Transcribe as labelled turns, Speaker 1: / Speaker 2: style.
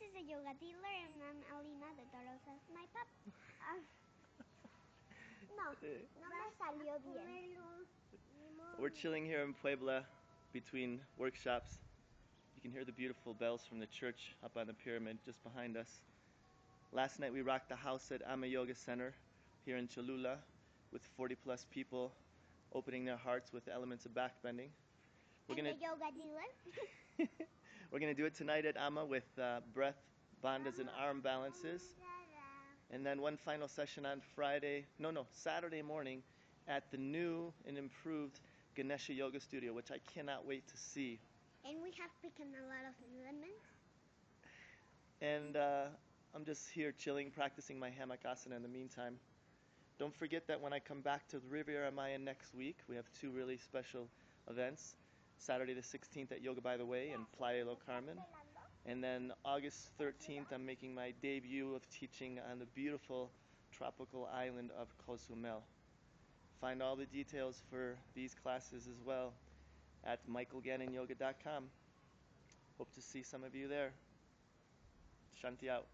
Speaker 1: is a yoga dealer, and I'm Alina de Toros. That's my pup. No, no me salió bien.
Speaker 2: We're chilling here in Puebla between workshops. You can hear the beautiful bells from the church up on the pyramid just behind us. Last night we rocked the house at Ama Yoga Center here in Cholula with 40 plus people opening their hearts with elements of backbending. We're
Speaker 1: and
Speaker 2: gonna
Speaker 1: the yoga dealer.
Speaker 2: we're gonna do it tonight at Ama with uh, breath, bandhas, and arm balances. And then one final session on Friday, no, no, Saturday morning at the new and improved Ganesha Yoga Studio, which I cannot wait to see.
Speaker 1: And we have picked a lot of elements.
Speaker 2: And uh, I'm just here chilling, practicing my hammock asana in the meantime. Don't forget that when I come back to the Riviera Maya next week, we have two really special events. Saturday the 16th at Yoga by the Way in Playa del Carmen. And then August 13th, I'm making my debut of teaching on the beautiful tropical island of Cozumel. Find all the details for these classes as well at michaelgannonyoga.com. Hope to see some of you there. Shanti out.